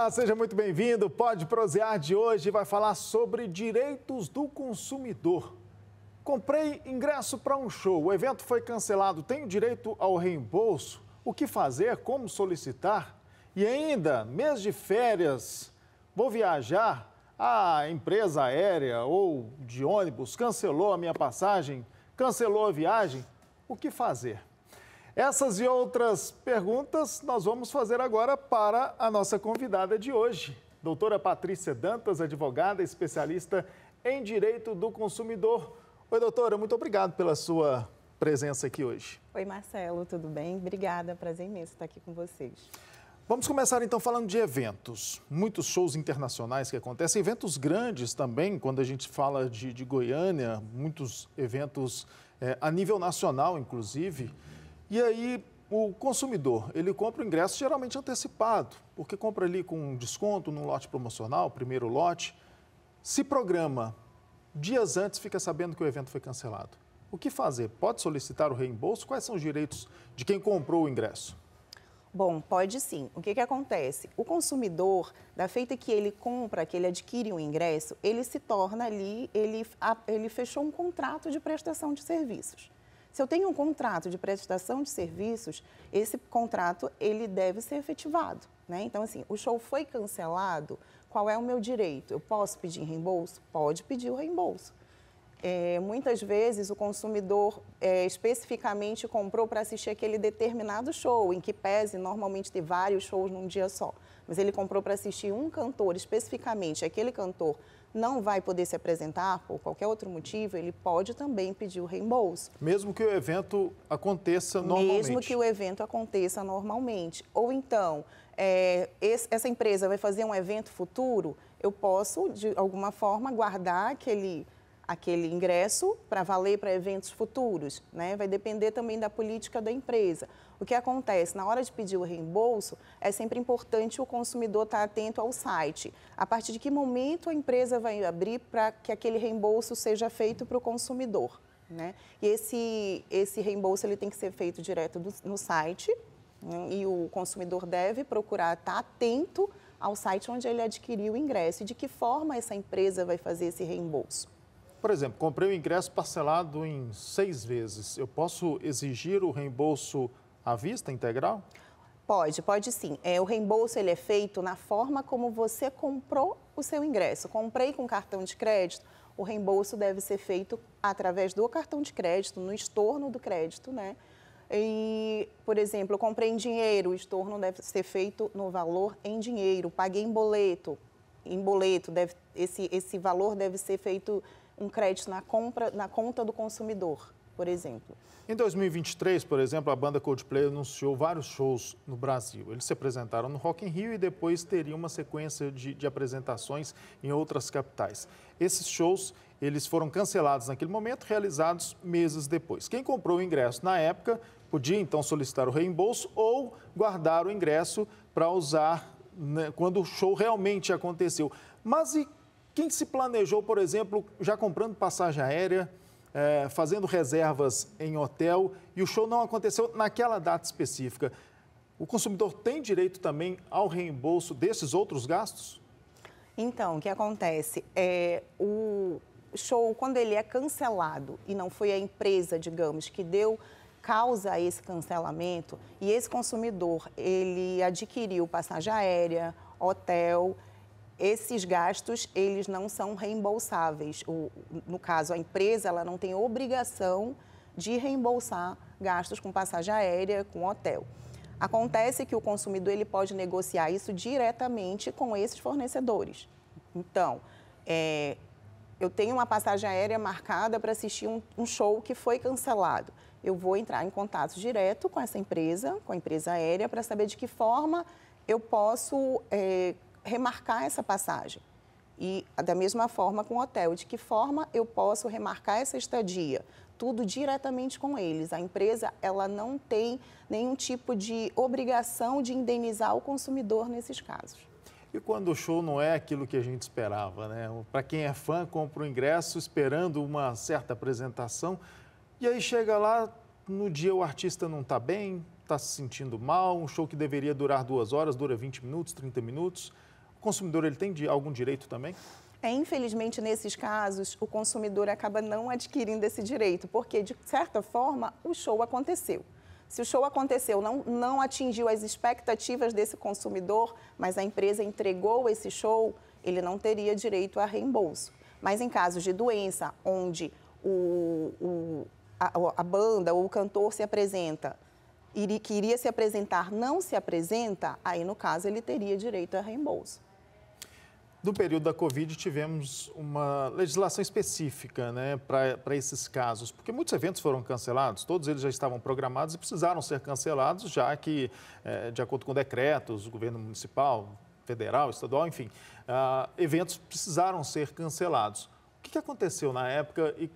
Olá, seja muito bem-vindo. Pode prosear de hoje vai falar sobre direitos do consumidor. Comprei ingresso para um show, o evento foi cancelado, tenho direito ao reembolso? O que fazer? Como solicitar? E ainda, mês de férias, vou viajar, a empresa aérea ou de ônibus cancelou a minha passagem, cancelou a viagem, o que fazer? Essas e outras perguntas nós vamos fazer agora para a nossa convidada de hoje, doutora Patrícia Dantas, advogada especialista em direito do consumidor. Oi, doutora, muito obrigado pela sua presença aqui hoje. Oi, Marcelo, tudo bem? Obrigada, prazer imenso estar aqui com vocês. Vamos começar então falando de eventos. Muitos shows internacionais que acontecem, eventos grandes também, quando a gente fala de, de Goiânia, muitos eventos é, a nível nacional, inclusive. E aí o consumidor, ele compra o ingresso geralmente antecipado, porque compra ali com desconto num lote promocional, primeiro lote, se programa dias antes, fica sabendo que o evento foi cancelado. O que fazer? Pode solicitar o reembolso? Quais são os direitos de quem comprou o ingresso? Bom, pode sim. O que, que acontece? O consumidor, da feita que ele compra, que ele adquire um ingresso, ele se torna ali, ele, ele fechou um contrato de prestação de serviços. Se eu tenho um contrato de prestação de serviços, esse contrato ele deve ser efetivado. Né? Então, assim, o show foi cancelado, qual é o meu direito? Eu posso pedir reembolso? Pode pedir o reembolso. É, muitas vezes o consumidor é, especificamente comprou para assistir aquele determinado show, em que pese normalmente ter vários shows num dia só. Mas ele comprou para assistir um cantor especificamente, aquele cantor não vai poder se apresentar por qualquer outro motivo, ele pode também pedir o reembolso. Mesmo que o evento aconteça normalmente. Mesmo que o evento aconteça normalmente. Ou então, é, esse, essa empresa vai fazer um evento futuro, eu posso, de alguma forma, guardar aquele aquele ingresso para valer para eventos futuros, né? Vai depender também da política da empresa. O que acontece na hora de pedir o reembolso é sempre importante o consumidor estar atento ao site. A partir de que momento a empresa vai abrir para que aquele reembolso seja feito para o consumidor, né? E esse esse reembolso ele tem que ser feito direto do, no site né? e o consumidor deve procurar estar atento ao site onde ele adquiriu o ingresso e de que forma essa empresa vai fazer esse reembolso. Por exemplo, comprei o ingresso parcelado em seis vezes. Eu posso exigir o reembolso à vista integral? Pode, pode sim. É, o reembolso ele é feito na forma como você comprou o seu ingresso. Comprei com cartão de crédito, o reembolso deve ser feito através do cartão de crédito, no estorno do crédito, né? E, por exemplo, eu comprei em dinheiro, o estorno deve ser feito no valor em dinheiro. Paguei em boleto, em boleto, deve, esse, esse valor deve ser feito um crédito na, compra, na conta do consumidor, por exemplo. Em 2023, por exemplo, a banda Coldplay anunciou vários shows no Brasil. Eles se apresentaram no Rock in Rio e depois teria uma sequência de, de apresentações em outras capitais. Esses shows eles foram cancelados naquele momento, realizados meses depois. Quem comprou o ingresso na época podia então solicitar o reembolso ou guardar o ingresso para usar né, quando o show realmente aconteceu. Mas e quem se planejou, por exemplo, já comprando passagem aérea, é, fazendo reservas em hotel e o show não aconteceu naquela data específica, o consumidor tem direito também ao reembolso desses outros gastos? Então, o que acontece é o show, quando ele é cancelado e não foi a empresa, digamos, que deu causa a esse cancelamento e esse consumidor ele adquiriu passagem aérea, hotel esses gastos eles não são reembolsáveis. O, no caso, a empresa ela não tem obrigação de reembolsar gastos com passagem aérea, com hotel. Acontece que o consumidor ele pode negociar isso diretamente com esses fornecedores. Então, é, eu tenho uma passagem aérea marcada para assistir um, um, show que foi cancelado. Eu vou entrar em contato direto com essa empresa, com a empresa aérea, para saber de que forma eu posso é, remarcar essa passagem. E da mesma forma com o hotel, de que forma eu posso remarcar essa estadia? Tudo diretamente com eles. A empresa ela não tem nenhum tipo de obrigação de indenizar o consumidor nesses casos. E quando o show não é aquilo que a gente esperava, né? Para quem é fã, compra o ingresso esperando uma certa apresentação e aí chega lá, no dia o artista não está bem, está se sentindo mal, um show que deveria durar duas horas, dura 20 minutos, 30 minutos O consumidor ele tem algum direito também? É, infelizmente, nesses casos, o consumidor acaba não adquirindo esse direito, porque, de certa forma, o show aconteceu. Se o show aconteceu, não, não atingiu as expectativas desse consumidor, mas a empresa entregou esse show, ele não teria direito a reembolso. Mas em casos de doença, onde o, o, a, a, banda ou o cantor se apresenta, que iria se apresentar, não se apresenta, aí no caso ele teria direito a reembolso. No período da Covid, tivemos uma legislação específica né, para esses casos, porque muitos eventos foram cancelados, todos eles já estavam programados e precisaram ser cancelados, já que, é, de acordo com decretos do governo municipal, federal, estadual, enfim, uh, eventos precisaram ser cancelados. O que, que aconteceu na época e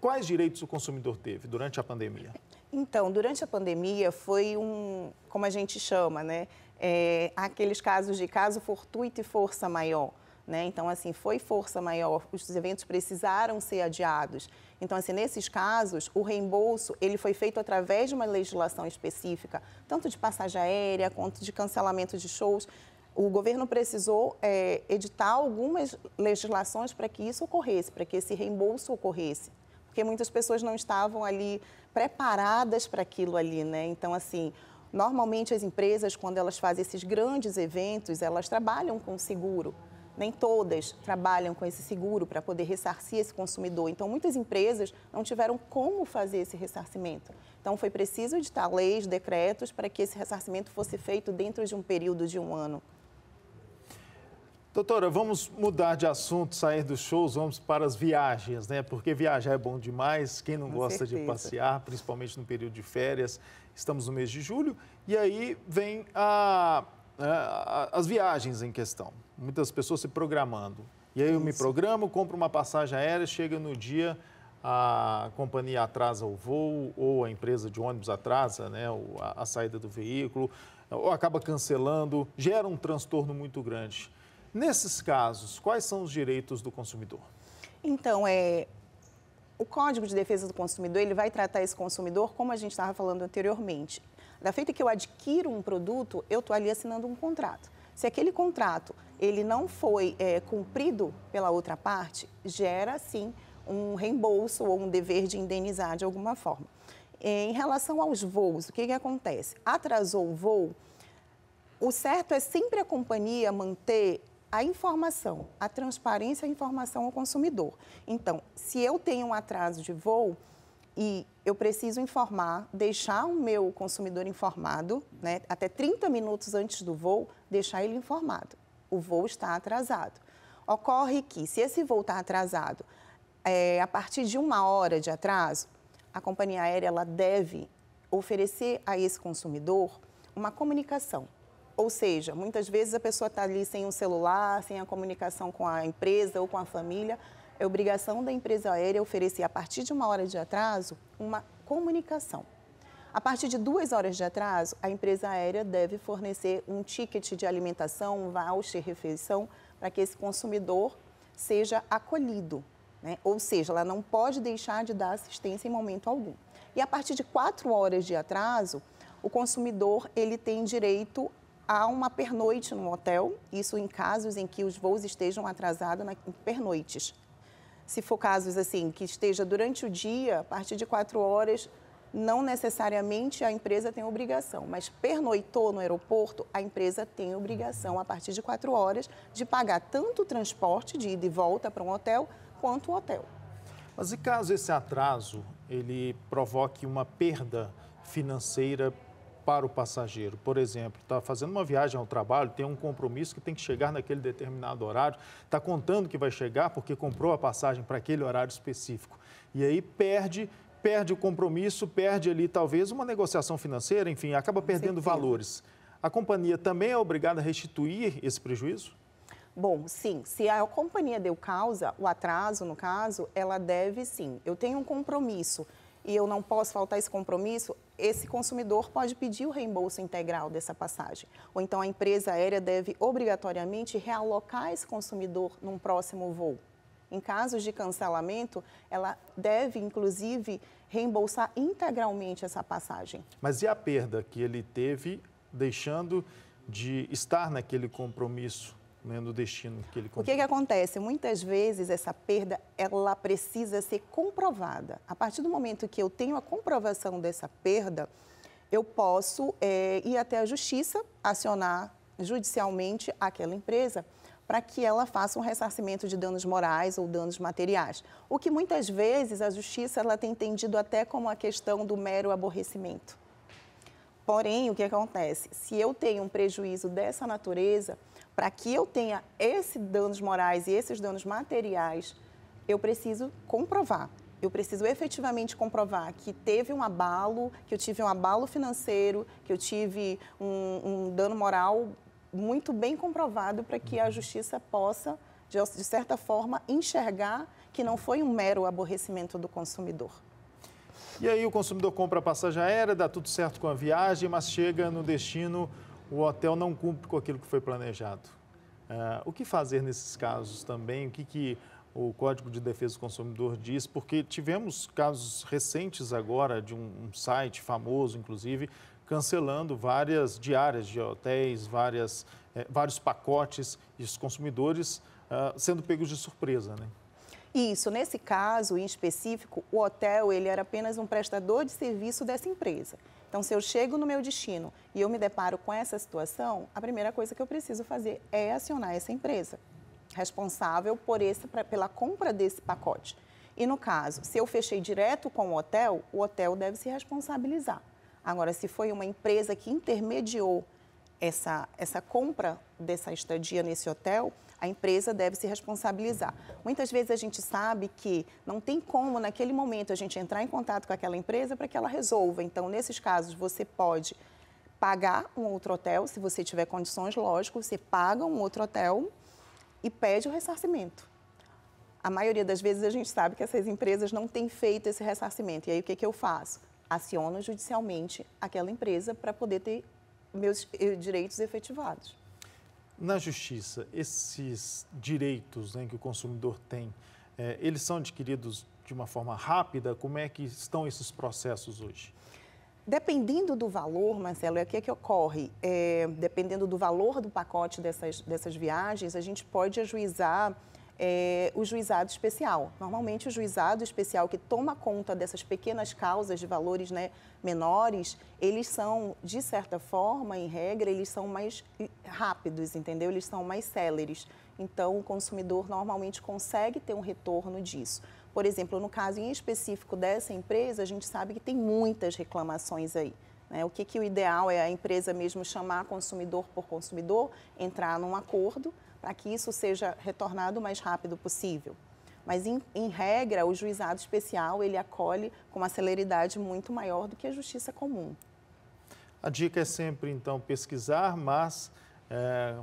quais direitos o consumidor teve durante a pandemia? Então, durante a pandemia foi um, como a gente chama, né? É, aqueles casos de caso fortuito e força maior. Né? Então, assim, foi força maior, os eventos precisaram ser adiados. Então, assim, nesses casos, o reembolso, ele foi feito através de uma legislação específica, tanto de passagem aérea quanto de cancelamento de shows. O governo precisou é, editar algumas legislações para que isso ocorresse, para que esse reembolso ocorresse. Porque muitas pessoas não estavam ali preparadas para aquilo ali, né? Então, assim, Normalmente as empresas, quando elas fazem esses grandes eventos, elas trabalham com seguro. Nem todas trabalham com esse seguro para poder ressarcir esse consumidor. Então, muitas empresas não tiveram como fazer esse ressarcimento. Então, foi preciso editar leis, decretos, para que esse ressarcimento fosse feito dentro de um período de um ano. Doutora, vamos mudar de assunto, sair dos shows, vamos para as viagens, né? Porque viajar é bom demais. Quem não Com gosta certeza. de passear, principalmente no período de férias, estamos no mês de julho, e aí vem a, a, as viagens em questão. Muitas pessoas se programando. E aí eu me programo, compro uma passagem aérea, chega no dia, a companhia atrasa o voo, ou a empresa de ônibus atrasa né, a, a saída do veículo, ou acaba cancelando, gera um transtorno muito grande. Nesses casos, quais são os direitos do consumidor? Então, é, o Código de Defesa do Consumidor ele vai tratar esse consumidor como a gente estava falando anteriormente. Da feita que eu adquiro um produto, eu estou ali assinando um contrato. Se aquele contrato ele não foi é, cumprido pela outra parte, gera sim um reembolso ou um dever de indenizar de alguma forma. Em relação aos voos, o que, que acontece? Atrasou o voo, o certo é sempre a companhia manter a informação, a transparência a informação ao consumidor. Então, se eu tenho um atraso de voo e eu preciso informar, deixar o meu consumidor informado, né, até 30 minutos antes do voo, deixar ele informado. O voo está atrasado. Ocorre que, se esse voo está atrasado, é, a partir de uma hora de atraso, a companhia aérea ela deve oferecer a esse consumidor uma comunicação ou seja, muitas vezes a pessoa está ali sem o celular, sem a comunicação com a empresa ou com a família. É obrigação da empresa aérea oferecer, a partir de uma hora de atraso, uma comunicação. A partir de duas horas de atraso, a empresa aérea deve fornecer um ticket de alimentação, um voucher, refeição, para que esse consumidor seja acolhido. Né? Ou seja, ela não pode deixar de dar assistência em momento algum. E a partir de quatro horas de atraso, o consumidor ele tem direito há uma pernoite no hotel, isso em casos em que os voos estejam atrasados na, pernoites. Se for casos assim, que esteja durante o dia, a partir de quatro horas, não necessariamente a empresa tem obrigação, mas pernoitou no aeroporto, a empresa tem obrigação, a partir de quatro horas, de pagar tanto o transporte de ida e volta para um hotel, quanto o hotel. Mas e caso esse atraso ele provoque uma perda financeira para o passageiro. Por exemplo, está fazendo uma viagem ao trabalho, tem um compromisso que tem que chegar naquele determinado horário, está contando que vai chegar porque comprou a passagem para aquele horário específico. E aí perde perde o compromisso, perde ali talvez uma negociação financeira, enfim, acaba perdendo valores. A companhia também é obrigada a restituir esse prejuízo? Bom, sim. Se a companhia deu causa, o atraso, no caso, ela deve sim. Eu tenho um compromisso e eu não posso faltar esse compromisso, esse consumidor pode pedir o reembolso integral dessa passagem. Ou então a empresa aérea deve obrigatoriamente realocar esse consumidor num próximo voo. Em casos de cancelamento, ela deve, inclusive, reembolsar integralmente essa passagem. Mas e a perda que ele teve deixando de estar naquele compromisso, né, no destino que ele O que, que acontece? Muitas vezes essa perda ela precisa ser comprovada. A partir do momento que eu tenho a comprovação dessa perda, eu posso é, ir até a justiça, acionar judicialmente aquela empresa para que ela faça um ressarcimento de danos morais ou danos materiais. O que muitas vezes a justiça ela tem entendido até como a questão do mero aborrecimento. Porém, o que acontece? Se eu tenho um prejuízo dessa natureza, para que eu tenha esses danos morais e esses danos materiais, eu preciso comprovar. Eu preciso efetivamente comprovar que teve um abalo, que eu tive um abalo financeiro, que eu tive um, um dano moral muito bem comprovado para que a justiça possa, de, de certa forma, enxergar que não foi um mero aborrecimento do consumidor. E aí o consumidor compra a passagem aérea, dá tudo certo com a viagem, mas chega no destino, o hotel não cumpre com aquilo que foi planejado. Uh, o que fazer nesses casos também? O que, que o Código de Defesa do Consumidor diz? Porque tivemos casos recentes agora de um, um site famoso, inclusive, cancelando várias diárias de hotéis, várias, é, vários pacotes e os consumidores uh, sendo pegos de surpresa, né? Isso, nesse caso em específico, o hotel ele era apenas um prestador de serviço dessa empresa. Então, se eu chego no meu destino e eu me deparo com essa situação, a primeira coisa que eu preciso fazer é acionar essa empresa responsável por esse, pela compra desse pacote. E no caso, se eu fechei direto com o hotel, o hotel deve se responsabilizar. Agora, se foi uma empresa que intermediou essa, essa compra dessa estadia nesse hotel, a empresa deve se responsabilizar. Muitas vezes a gente sabe que não tem como, naquele momento, a gente entrar em contato com aquela empresa para que ela resolva. Então, nesses casos, você pode pagar um outro hotel, se você tiver condições, lógico, você paga um outro hotel e pede o ressarcimento. A maioria das vezes a gente sabe que essas empresas não têm feito esse ressarcimento. E aí o que, que eu faço? aciono judicialmente aquela empresa para poder ter meus eh, direitos efetivados. Na justiça, esses direitos né, que o consumidor tem, é, eles são adquiridos de uma forma rápida? Como é que estão esses processos hoje? Dependendo do valor, Marcelo, é o que, é que ocorre? É, dependendo do valor do pacote dessas, dessas viagens, a gente pode ajuizar é, o juizado especial. Normalmente, o juizado especial que toma conta dessas pequenas causas de valores né, menores, eles são, de certa forma, em regra, eles são mais rápidos, entendeu? Eles são mais céleres. Então, o consumidor normalmente consegue ter um retorno disso. Por exemplo, no caso em específico dessa empresa, a gente sabe que tem muitas reclamações aí. Né? O que, que o ideal é a empresa mesmo chamar consumidor por consumidor, entrar num acordo para que isso seja retornado o mais rápido possível. Mas, em, em, regra, o juizado especial ele acolhe com uma celeridade muito maior do que a justiça comum. A dica é sempre, então, pesquisar, mas é,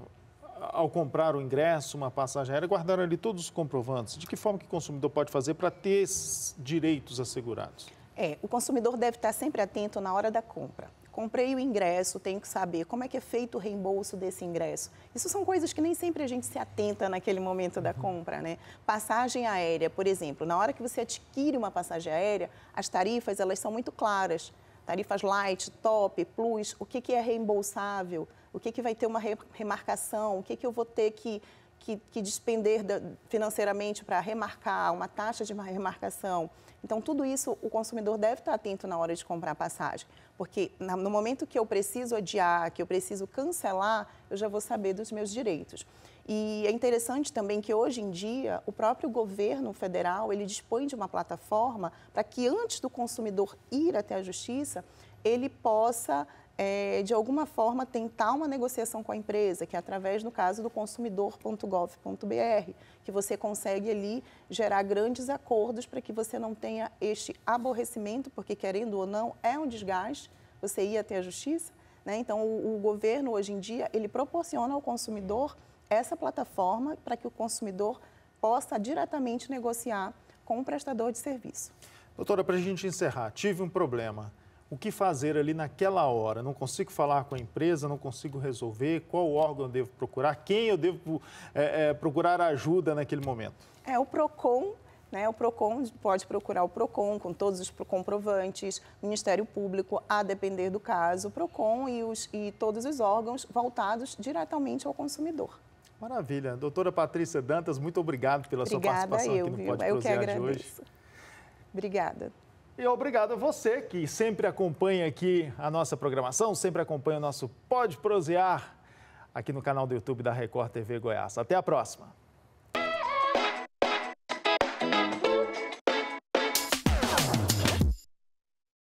ao comprar o ingresso, uma passagem aérea, guardar ali todos os comprovantes. De que forma que o consumidor pode fazer para ter esses direitos assegurados? É, o consumidor deve estar sempre atento na hora da compra. Comprei o ingresso, tenho que saber como é que é feito o reembolso desse ingresso. Isso são coisas que nem sempre a gente se atenta naquele momento da uhum. compra, né? Passagem aérea, por exemplo, na hora que você adquire uma passagem aérea, as tarifas elas são muito claras. Tarifas light, top, plus, o que, que é reembolsável, o que, que vai ter uma remarcação, o que, que eu vou ter que, que, que despender financeiramente para remarcar, uma taxa de remarcação. Então, tudo isso o consumidor deve estar atento na hora de comprar a passagem, porque no momento que eu preciso adiar, que eu preciso cancelar, eu já vou saber dos meus direitos. E é interessante também que hoje em dia o próprio governo federal ele dispõe de uma plataforma para que antes do consumidor ir até a justiça ele possa é, de alguma forma, tentar uma negociação com a empresa, que é através, no caso, do consumidor.gov.br, que você consegue ali gerar grandes acordos para que você não tenha este aborrecimento, porque, querendo ou não, é um desgaste você ir até a justiça. Né? Então, o, o governo, hoje em dia, ele proporciona ao consumidor essa plataforma para que o consumidor possa diretamente negociar com o prestador de serviço. Doutora, para a gente encerrar, tive um problema o que fazer ali naquela hora. Não consigo falar com a empresa, não consigo resolver, qual órgão eu devo procurar, quem eu devo é, é, procurar ajuda naquele momento. É, o PROCON né, o PROCON pode procurar o PROCON com todos os comprovantes, Ministério Público, a depender do caso, o PROCON e, os, e todos os órgãos voltados diretamente ao consumidor. Maravilha. Doutora Patrícia Dantas, muito obrigado pela Obrigada sua participação eu, aqui no? Pode Eu que agradeço. de hoje. Obrigada. E obrigado a você que sempre acompanha aqui a nossa programação, sempre acompanha o nosso Pode Prosear aqui no canal do YouTube da Record TV Goiás. Até a próxima.